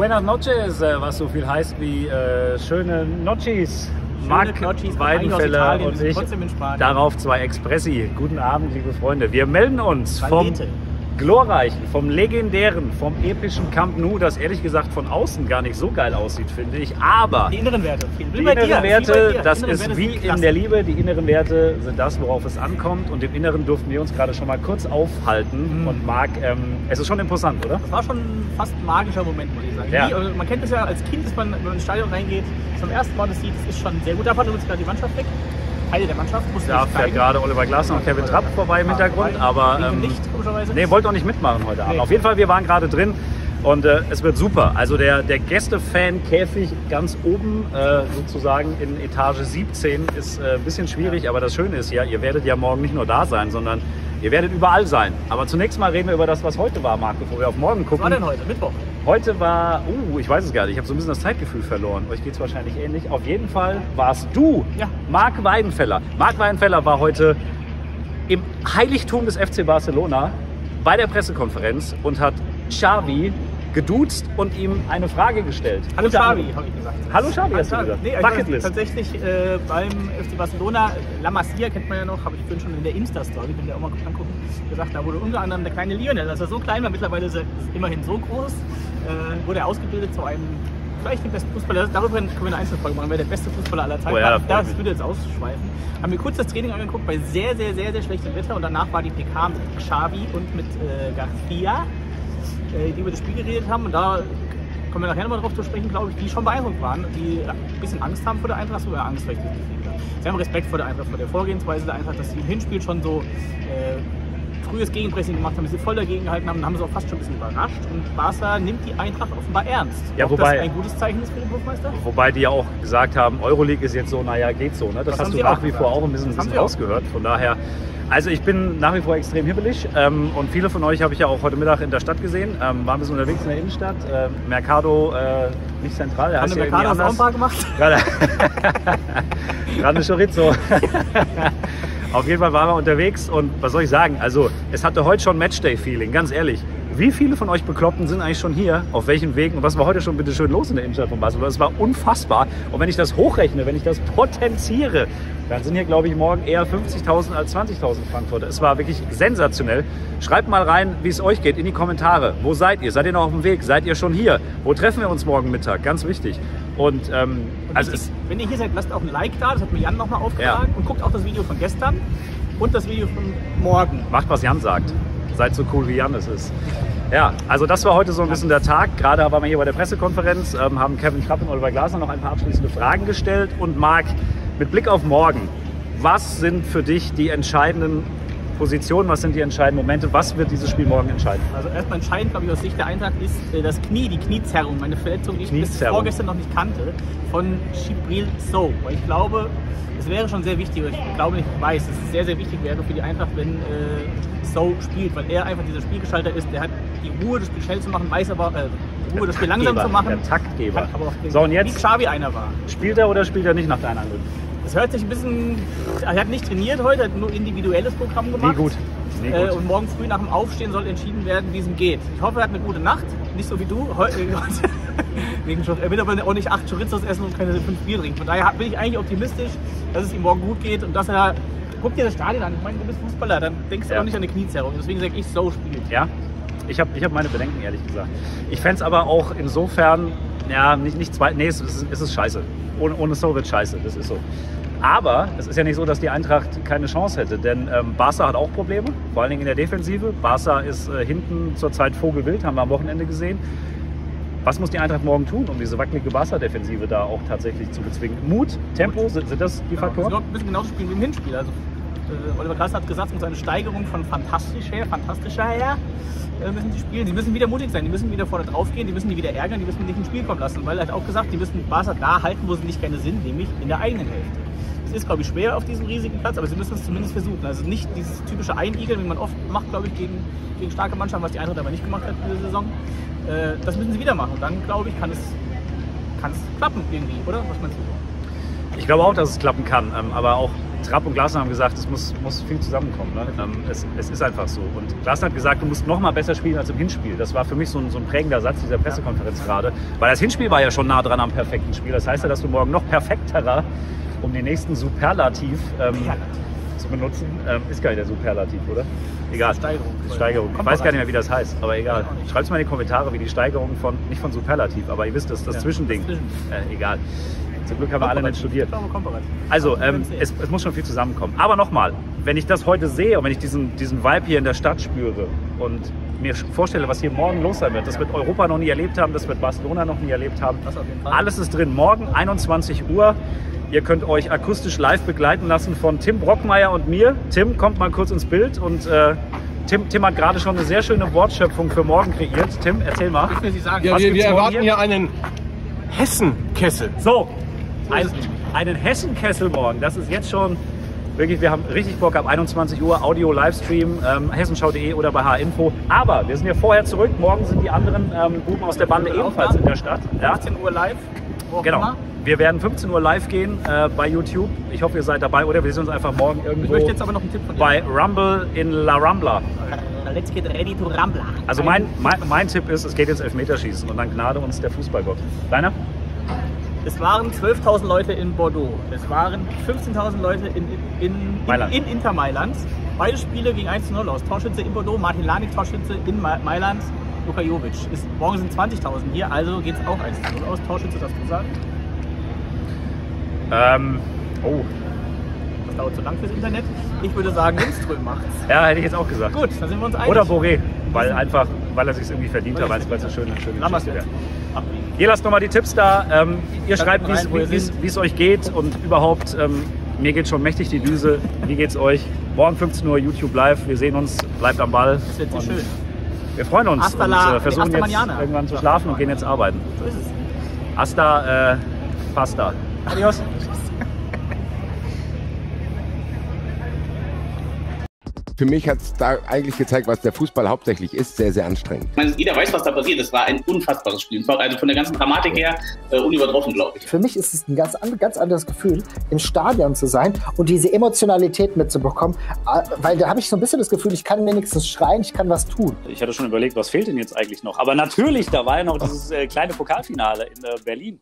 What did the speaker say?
Buenas noches, äh, was so viel heißt wie äh, schöne Nochis. Marc Weidenfeller Italien, und ich. Darauf zwei Expressi. Guten Abend, liebe Freunde. Wir melden uns vom Valete. Glorreichen, vom legendären, vom epischen Camp Nou, das ehrlich gesagt von außen gar nicht so geil aussieht, finde ich. Aber Die inneren Werte. Die inneren dir, Werte, dir. das ist Werte wie in klasse. der Liebe. Die inneren Werte sind das, worauf es ankommt. Und im Inneren durften wir uns gerade schon mal kurz aufhalten. Mhm. Und Marc, ähm, es ist schon imposant, oder? Das war schon fast ein magischer Moment, muss ich sagen. Ja. Wie, also man kennt es ja als Kind, dass man, wenn man ins Stadion reingeht, zum ersten Mal das sieht, das ist schon sehr gut. Da fährt übrigens gerade die Mannschaft weg. Teile der Mannschaft muss Da fährt gerade Oliver Glasner und Kevin Trapp vorbei im Hintergrund. Aber ähm, komischerweise. Nee, wollte auch nicht mitmachen heute Abend. Nee. Auf jeden Fall, wir waren gerade drin und äh, es wird super. Also der, der Gästefan-Käfig ganz oben, äh, sozusagen in Etage 17, ist äh, ein bisschen schwierig, aber das Schöne ist ja, ihr werdet ja morgen nicht nur da sein, sondern ihr werdet überall sein. Aber zunächst mal reden wir über das, was heute war, Marc, bevor wir auf morgen Was gucken. war denn heute? Mittwoch. Heute war, uh, ich weiß es gar nicht, ich habe so ein bisschen das Zeitgefühl verloren. Euch geht es wahrscheinlich ähnlich. Auf jeden Fall warst du, Ja. Marc Weidenfeller. Marc Weidenfeller war heute im Heiligtum des FC Barcelona bei der Pressekonferenz und hat Xavi geduzt und ihm eine Frage gestellt. Hallo Xavi, habe ich gesagt. Hallo Xavi, hast du Xavi. gesagt. Nee, Bucketlist. tatsächlich äh, beim FC Barcelona, La Masia kennt man ja noch, habe ich vorhin schon in der Insta-Story, könnt ihr auch mal angucken, gesagt, da wurde unter anderem der kleine Lionel, als er so klein war, mittlerweile ist er immerhin so groß, äh, wurde er ausgebildet zu einem, vielleicht dem besten Fußballer, darüber können wir eine Einzelfolge machen, wer der beste Fußballer aller Zeiten Oh ja, war. Das mich. würde jetzt ausschweifen. Haben wir kurz das Training angeguckt bei sehr, sehr, sehr, sehr schlechtem Wetter und danach war die PK mit Xavi und mit äh, Garcia die über das Spiel geredet haben. Und da kommen wir nachher nochmal drauf zu sprechen, glaube ich, die schon beeindruckt waren, die ein bisschen Angst haben vor der Eintracht, sogar Angst vielleicht nicht. Sie haben Respekt vor der Eintracht, vor der Vorgehensweise der Eintracht, dass sie im Hinspiel schon so äh, frühes Gegenpressing gemacht haben, dass sie voll dagegen gehalten haben, haben sie auch fast schon ein bisschen überrascht. Und Barca nimmt die Eintracht offenbar ernst. Ja, Ob wobei- das ein gutes Zeichen ist für den Hofmeister? Wobei die ja auch gesagt haben, Euroleague ist jetzt so, naja, geht so. Ne? Das, Das hast du nach wie vor auch ein bisschen, bisschen rausgehört. Von daher, also ich bin nach wie vor extrem hibbelig ähm, und viele von euch habe ich ja auch heute Mittag in der Stadt gesehen. Ähm, waren ein bisschen unterwegs in der Innenstadt. Ähm, Mercado, äh, nicht zentral, der Haben heißt der ja Mercado anders. paar gemacht? Gerade Grande Chorizo. Auf jeden Fall waren wir unterwegs und was soll ich sagen? Also, es hatte heute schon Matchday-Feeling, ganz ehrlich. Wie viele von euch Bekloppten sind eigentlich schon hier? Auf welchen Wegen? Und was war heute schon bitte schön los in der Innenstadt von Barcelona? Es war unfassbar. Und wenn ich das hochrechne, wenn ich das potenziere, dann sind hier, glaube ich, morgen eher 50.000 als 20.000 Frankfurter. Es war wirklich sensationell. Schreibt mal rein, wie es euch geht, in die Kommentare. Wo seid ihr? Seid ihr noch auf dem Weg? Seid ihr schon hier? Wo treffen wir uns morgen Mittag? Ganz wichtig. Und ähm, Und also wichtig, es, wenn ihr hier seid, lasst auch ein Like da, das hat mir Jan nochmal aufgetragen. Und guckt auch das Video von gestern und das Video von morgen. macht, was Jan sagt. Seid so cool, wie Jan es ist. Ja, also das war heute so ein bisschen der Tag. Gerade waren wir hier bei der Pressekonferenz, ähm, haben Kevin Trapp und Oliver Glasner noch ein paar abschließende Fragen gestellt. Und Marc, mit Blick auf morgen, was sind für dich die entscheidenden Positionen, was sind die entscheidenden Momente, was wird dieses Spiel morgen entscheiden? Also erstmal entscheidend, glaube ich, aus Sicht der Eintracht ist äh, das Knie, die Kniezerrung, eine Verletzung, die ich bis vorgestern noch nicht kannte, von Gibril So. Weil ich glaube, es wäre schon sehr wichtig, ich glaube nicht, ich weiß, dass es sehr, sehr wichtig wäre für die Eintracht, wenn äh, So spielt, weil er einfach dieser Spielgestalter ist, der hat die Ruhe, das Spiel schnell zu machen, weiß aber, äh, Ruhe, das Spiel langsam zu machen. Der Taktgeber. Hat aber auch den- So, und Wie jetzt Xavi einer war. spielt er oder spielt er nicht nach deinen Ansicht? Das hört sich ein bisschen. Er hat nicht trainiert heute, hat nur individuelles Programm gemacht. Nie gut. Nie Äh, gut. und morgen früh nach dem Aufstehen soll entschieden werden, wie es ihm geht. Ich hoffe, er hat eine gute Nacht. Nicht so wie du. Heu- Wegen Chor- er will aber auch nicht acht Chorizos essen und keine fünf Bier trinken. Von daher bin ich eigentlich optimistisch, dass es ihm morgen gut geht und dass er. Guck dir das Stadion an. Ich meine, du bist Fußballer, dann denkst du Ja. auch nicht an eine Kniezerrung. Deswegen sage ich, so spielt. Ja, ich habe ich hab meine Bedenken, ehrlich gesagt. Ich fände es aber auch insofern, ja, nicht, nicht zwei, nee, es ist, es ist scheiße. Ohne, ohne so wird scheiße, das ist so. Aber es ist ja nicht so, dass die Eintracht keine Chance hätte, denn ähm, Barca hat auch Probleme, vor allen Dingen in der Defensive. Barca ist äh, hinten zurzeit vogelwild, haben wir am Wochenende gesehen. Was muss die Eintracht morgen tun, um diese wackelige Barca-Defensive da auch tatsächlich zu bezwingen? Mut, Tempo, sind, sind das die. Sie Faktoren? wird ein bisschen genauso spielen wie im Hinspiel. Also, äh, Oliver Glasner hat gesagt, es muss eine Steigerung von fantastisch her, fantastischer her äh, müssen die spielen. Die müssen wieder mutig sein, die müssen wieder vorne drauf gehen, die müssen die wieder ärgern, die müssen nicht ins Spiel kommen lassen. Weil er hat auch gesagt, die müssen Barca da halten, wo sie nicht gerne sind, nämlich in der eigenen Hälfte. Es ist, glaube ich, schwer auf diesem riesigen Platz, aber sie müssen es zumindest versuchen. Also nicht dieses typische Einigeln, wie man oft macht, glaube ich, gegen, gegen starke Mannschaften, was die Eintracht aber nicht gemacht hat diese Saison. Äh, das müssen sie wieder machen. Dann, glaube ich, kann es, kann es klappen irgendwie, oder? Was meinst du? Ich glaube auch, dass es klappen kann. Ähm, aber auch Trapp und Glasner haben gesagt, es muss, muss viel zusammenkommen. Ne? Ähm, es, es ist einfach so. Und Glasner hat gesagt, du musst noch mal besser spielen als im Hinspiel. Das war für mich so ein, so ein prägender Satz dieser Pressekonferenz gerade. Weil das Hinspiel war ja schon nah dran am perfekten Spiel. Das heißt ja, dass du morgen noch perfekterer, um den nächsten Superlativ ähm, zu benutzen, ähm, ist gar nicht der Superlativ, oder? Egal. Steigerung. Steigerung. Ich weiß gar nicht mehr, wie das heißt, aber egal. Schreibt es mal in die Kommentare, wie die Steigerung von, nicht von Superlativ, aber ihr wisst, das das Ja, Zwischending. das Zwischen- Äh, egal. Zum Glück haben wir alle nicht studiert. Also, Wir ähm, es, es muss schon viel zusammenkommen. Aber nochmal, wenn ich das heute sehe und wenn ich diesen, diesen Vibe hier in der Stadt spüre und mir vorstelle, was hier morgen los sein wird, das wird Europa noch nie erlebt haben, das wird Barcelona noch nie erlebt haben. Alles ist drin. Morgen 21 Uhr. Ihr könnt euch akustisch live begleiten lassen von Tim Brockmeier und mir. Tim kommt mal kurz ins Bild und äh, Tim, Tim hat gerade schon eine sehr schöne Wortschöpfung für morgen kreiert. Tim, erzähl mal. Ich will Sie sagen, Ja, Was wir, wir erwarten hier? hier einen Hessenkessel. So, ein, einen Hessenkessel morgen. Das ist jetzt schon wirklich, wir haben richtig Bock ab 21 Uhr, Audio, Livestream, ähm, hessenschau.de oder bei H-Info. Aber wir sind ja vorher zurück. Morgen sind die anderen ähm, Buben aus der Bande ebenfalls in der Stadt. Ja? 15 Uhr live. Genau. Wir werden 15 Uhr live gehen äh, bei YouTube. Ich hoffe, ihr seid dabei oder wir sehen uns einfach morgen Ich irgendwo möchte jetzt aber noch einen Tipp von dir. bei Rumble in La Rambla. Let's get ready to Rambla. Also mein, mein, mein Tipp ist, es geht jetzt Elfmeterschießen und dann gnade uns der Fußballgott. Deiner? Es waren 12.000 Leute in Bordeaux. Es waren 15.000 Leute in, in, in, in Inter Mailand. Beide Spiele gegen 1 zu 0 aus. Torschütze in Bordeaux, Martin Lanik, Torschütze in Ma- Mailand, Luka Jovic. Ist, morgen sind 20.000 hier, also geht es auch 1 zu 0 aus. Torschütze, das gesagt. Ähm, oh, Das dauert zu lang fürs Internet. Ich würde sagen, Lindström macht's. ja, hätte ich jetzt auch gesagt. Gut, dann sind wir uns einig. Oder Boré, weil einfach, weil er sich irgendwie verdient hat, weil es es eine schöne, schöne Geschichte wäre. Ihr lasst nochmal die Tipps da. Ähm, ihr schreibt, wie es euch geht und überhaupt, ähm, mir geht schon mächtig die Düse. Wie geht's euch? Morgen 15 Uhr YouTube live. Wir sehen uns. Bleibt am Ball. Das wird Und schön. Wir freuen uns Hasta und äh, versuchen jetzt mañana. irgendwann zu schlafen und gehen jetzt arbeiten. So ist es. Hasta äh, Pasta. Adios. Für mich hat es da eigentlich gezeigt, was der Fußball hauptsächlich ist, sehr, sehr anstrengend. Ich meine, jeder weiß, was da passiert. Es war ein unfassbares Spiel. Es war also von der ganzen Dramatik her äh, unübertroffen, glaube ich. Für mich ist es ein ganz, an- ganz anderes Gefühl, im Stadion zu sein und diese Emotionalität mitzubekommen, äh, weil da habe ich so ein bisschen das Gefühl, ich kann wenigstens schreien, ich kann was tun. Ich hatte schon überlegt, was fehlt denn jetzt eigentlich noch? Aber natürlich, da war ja noch dieses äh, kleine Pokalfinale in äh, Berlin.